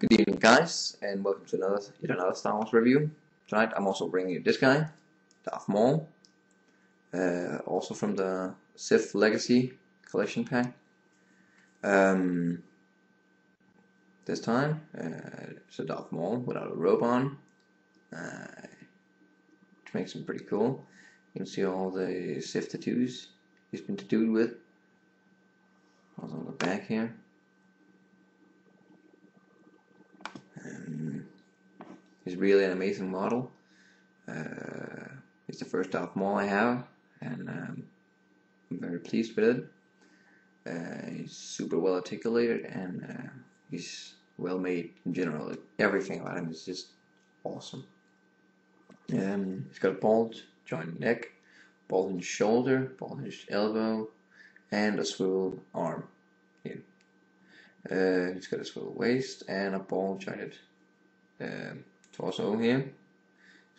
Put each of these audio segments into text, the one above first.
Good evening guys and welcome to another yet another Star Wars review. Tonight I'm also bringing you this guy, Darth Maul, uh, also from the Sith Legacy collection pack. Um, this time uh, it's a Darth Maul without a robe on, uh, which makes him pretty cool. You can see all the Sith tattoos he's been tattooed with. Also on the back here. He's really an amazing model. Uh, he's the first Darth Maul I have, and um, I'm very pleased with it. Uh, he's super well articulated, and uh, he's well made in general. Everything about him is just awesome. Um, he's got a ball joint neck, ball hinged shoulder, ball hinged elbow, and a swivel arm here. Uh, he's got a swivel waist and a ball jointed um, torso here.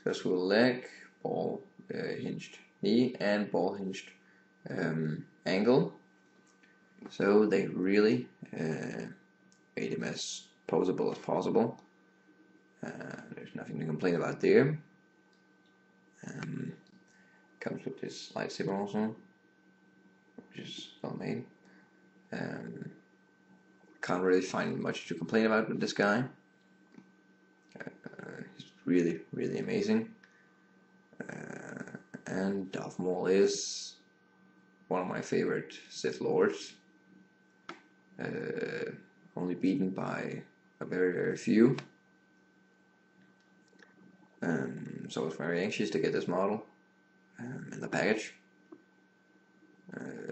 Got leg, ball uh, hinged knee, and ball hinged um, angle. So they really uh, made him as posable as possible. Uh, there's nothing to complain about there. Um, comes with this lightsaber also, which is well made. Um, can't really find much to complain about with this guy. Really, really amazing. Uh, and Darth Maul is one of my favorite Sith Lords. Uh, only beaten by a very, very few. Um, so I was very anxious to get this model um, in the package. Uh,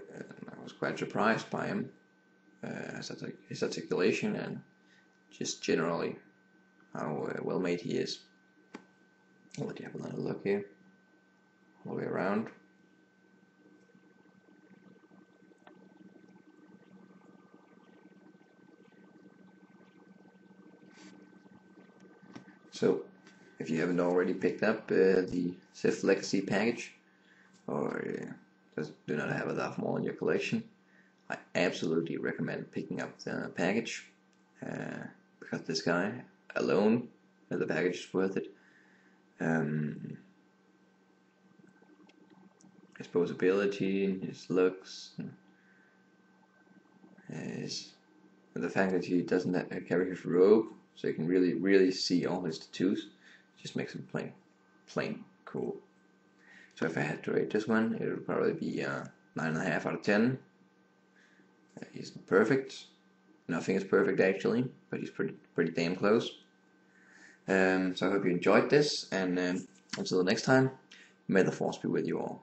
I was quite surprised by him uh, his articulation and just generally how uh, well made he is. Let you have another look here, all the way around. So, if you haven't already picked up uh, the Sith Legacy package, or uh, do not have a Darth Maul in your collection, I absolutely recommend picking up the package uh, because this guy alone, the package is worth it. Um, his posability, his looks, his the fact that he doesn't carry his robe, so you can really, really see all his tattoos, just makes him plain, plain cool. So if I had to rate this one, it would probably be uh, nine and a half out of ten he's perfect. Nothing is perfect actually, but he's pretty pretty damn close. Um, so I hope you enjoyed this, and um, until the next time, may the force be with you all.